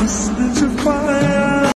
Whispers of fire.